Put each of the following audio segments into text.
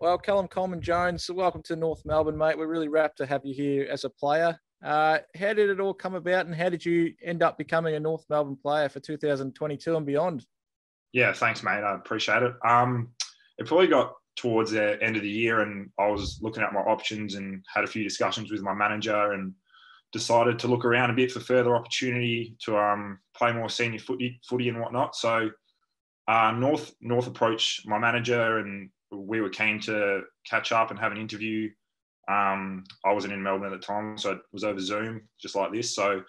Well, Callum Coleman Jones, welcome to North Melbourne, mate. We're really rapt to have you here as a player. Uh, how did it all come about, and how did you end up becoming a North Melbourne player for 2022 and beyond? Yeah, thanks, mate. I appreciate it. Um, it probably got towards the end of the year, and I was looking at my options and had a few discussions with my manager, and decided to look around a bit for further opportunity to um, play more senior footy, footy and whatnot. So uh, North North approached my manager, and we were keen to catch up and have an interview. Um, I wasn't in Melbourne at the time, so it was over Zoom, just like this. So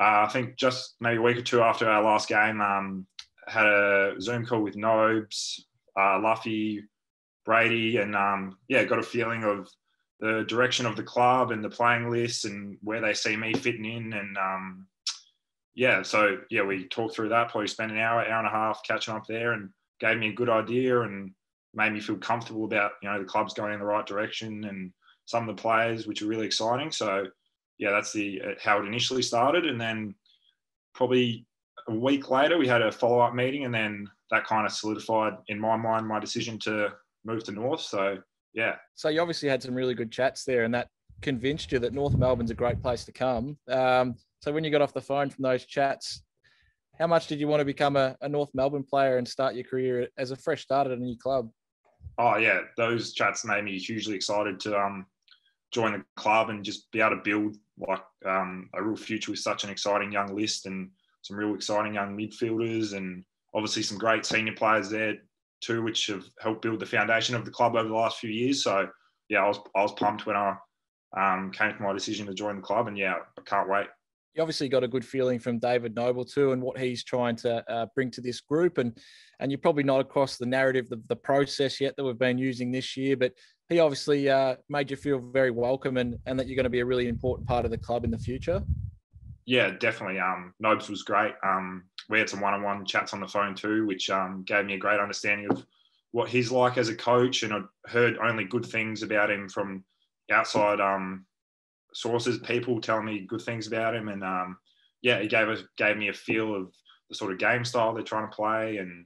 uh, I think just maybe a week or two after our last game, um, had a Zoom call with Nobes, uh, Luffy, Brady, and um, yeah, got a feeling of the direction of the club and the playing list and where they see me fitting in. And um, yeah, so yeah, we talked through that. Probably spent an hour, hour and a half catching up there, and gave me a good idea and made me feel comfortable about you know the club's going in the right direction and some of the players, which are really exciting. So yeah, that's the uh, how it initially started, and then probably a week later we had a follow up meeting, and then that kind of solidified in my mind my decision to move to North. So yeah. So you obviously had some really good chats there, and that convinced you that North Melbourne's a great place to come. Um, so when you got off the phone from those chats, how much did you want to become a, a North Melbourne player and start your career as a fresh start at a new club? Oh yeah, those chats made me hugely excited to um, join the club and just be able to build like um, a real future with such an exciting young list and some real exciting young midfielders and obviously some great senior players there too, which have helped build the foundation of the club over the last few years. So yeah, I was I was pumped when I um, came to my decision to join the club, and yeah, I can't wait. You obviously got a good feeling from David Noble too, and what he's trying to uh, bring to this group, and and you're probably not across the narrative, the, the process yet that we've been using this year, but he obviously uh, made you feel very welcome, and and that you're going to be a really important part of the club in the future. Yeah, definitely. Um, Nobes was great. Um, we had some one-on-one chats on the phone too, which um, gave me a great understanding of what he's like as a coach, and I heard only good things about him from outside um, sources, people telling me good things about him, and um, yeah, he gave us gave me a feel of the sort of game style they're trying to play and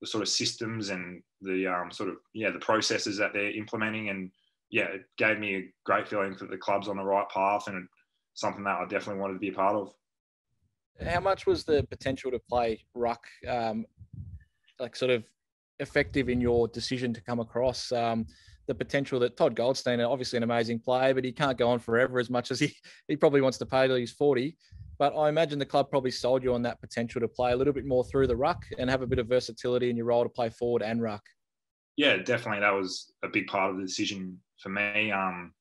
the sort of systems and the um, sort of yeah the processes that they're implementing, and yeah, it gave me a great feeling that the club's on the right path and something that I definitely wanted to be a part of. How much was the potential to play ruck, um, like sort of effective in your decision to come across? Um, the potential that Todd Goldstein, obviously an amazing player, but he can't go on forever as much as he, he probably wants to pay till he's 40. But I imagine the club probably sold you on that potential to play a little bit more through the ruck and have a bit of versatility in your role to play forward and ruck. Yeah, definitely. That was a big part of the decision for me. Um,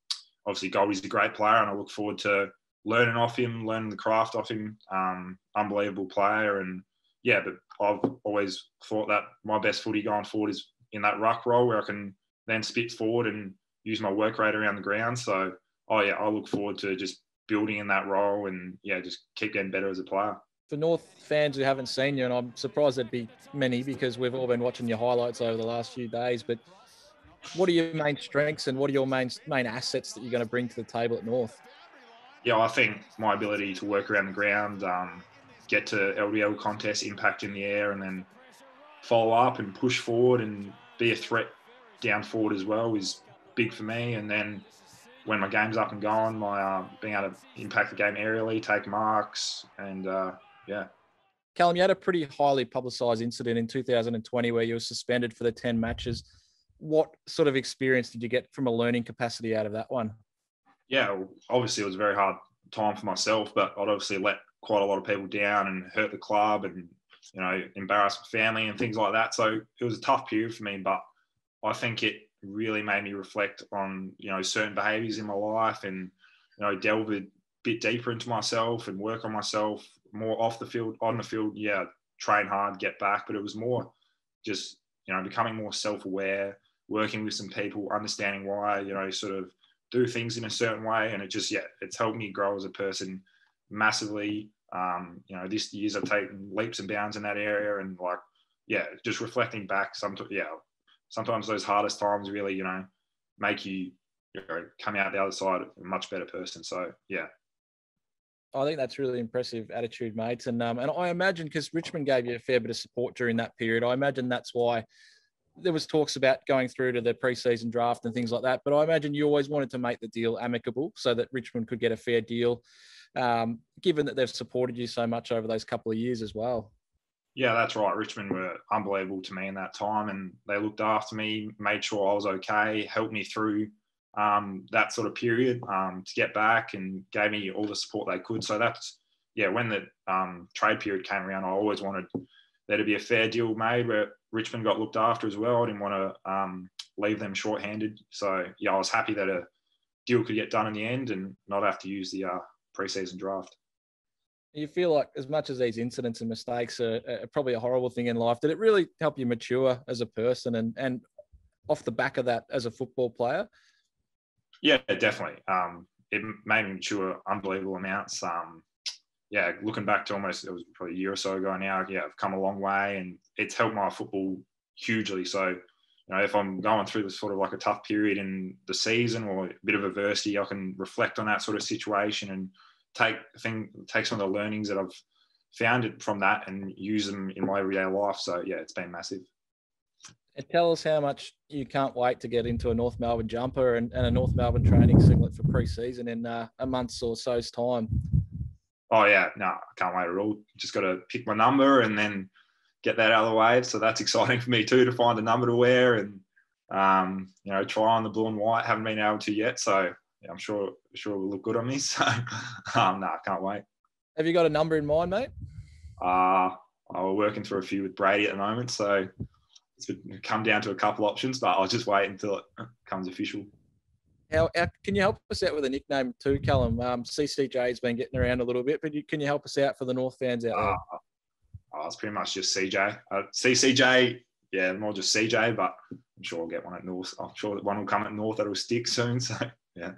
obviously, Goldie's a great player, and I look forward to learning off him, learning the craft off him. Um, unbelievable player, and yeah, but I've always thought that my best footy going forward is in that ruck role where I can then spit forward and use my work rate around the ground. So, oh yeah, I look forward to just building in that role and yeah, just keep getting better as a player. For North fans who haven't seen you, and I'm surprised there'd be many because we've all been watching your highlights over the last few days, but what are your main strengths and what are your main main assets that you're going to bring to the table at North? Yeah, I think my ability to work around the ground, um, get to LDL contests, impact in the air, and then follow up and push forward and be a threat down forward as well is big for me. And then when my game's up and going, my uh, being able to impact the game aerially, take marks, and uh, yeah. Callum, you had a pretty highly publicised incident in 2020 where you were suspended for the 10 matches. What sort of experience did you get from a learning capacity out of that one? Yeah, obviously it was a very hard time for myself, but I'd obviously let quite a lot of people down and hurt the club and you know embarrass my family and things like that. So it was a tough period for me, but I think it really made me reflect on you know certain behaviours in my life and you know delve a bit deeper into myself and work on myself more off the field on the field. Yeah train hard get back but it was more just you know becoming more self-aware working with some people understanding why you know sort of do things in a certain way. And it just yeah it's helped me grow as a person massively. Um, you know this years i've taken leaps and bounds in that area and like yeah just reflecting back some yeah sometimes those hardest times really, you know, make you, you know, come out the other side a much better person. So yeah. I think that's really impressive attitude, mates. And um, and I imagine because Richmond gave you a fair bit of support during that period, I imagine that's why there was talks about going through to the preseason draft and things like that. But I imagine you always wanted to make the deal amicable so that Richmond could get a fair deal, um, given that they've supported you so much over those couple of years as well. Yeah, that's right. Richmond were unbelievable to me in that time, and they looked after me, made sure I was okay, helped me through um, that sort of period um, to get back, and gave me all the support they could. So that's yeah. When the um, trade period came around, I always wanted there to be a fair deal made where Richmond got looked after as well. I didn't want to um, leave them short-handed. So yeah, I was happy that a deal could get done in the end and not have to use the uh, preseason draft. You feel like as much as these incidents and mistakes are, are, probably a horrible thing in life, did it really help you mature as a person and and off the back of that as a football player? Yeah, definitely. Um, it made me mature unbelievable amounts. Um, yeah, looking back to almost it was probably a year or so ago now. Yeah, I've come a long way, and it's helped my football hugely. So, you know, if I'm going through this sort of like a tough period in the season or a bit of adversity, I can reflect on that sort of situation and take thing take some of the learnings that I've found it from that and use them in my everyday life. So yeah, it's been massive. And tell us how much you can't wait to get into a North Melbourne jumper and, and a North Melbourne training singlet for pre-season in uh, a month's or so's time. Oh yeah, no, I can't wait at all. Just got to pick my number and then get that out of the way. So that's exciting for me too to find a number to wear and um, you know try on the blue and white. Haven't been able to yet, so I'm sure sure it will look good on me. So um, no, I can't wait. Have you got a number in mind, mate? Uh, we're working through a few with Brady at the moment, so it's come down to a couple options, but I'll just wait until it comes official. How, how, can you help us out with a nickname too, Callum? Um, CCJ's been getting around a little bit, but you, can you help us out for the North fans out there? Uh, oh, it's pretty much just CJ. Uh, CCJ, yeah, more just CJ, but I'm sure I'll get one at North. I'm sure that one will come at North that'll stick soon. So yeah.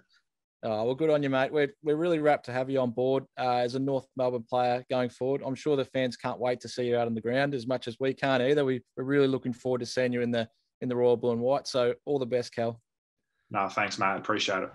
Oh, well, good on you, mate. We're, we're really rapt to have you on board uh, as a North Melbourne player going forward. I'm sure the fans can't wait to see you out on the ground as much as we can't either. We, we're really looking forward to seeing you in the in the Royal Blue and White. So all the best, Cal. No, thanks, mate. Appreciate it.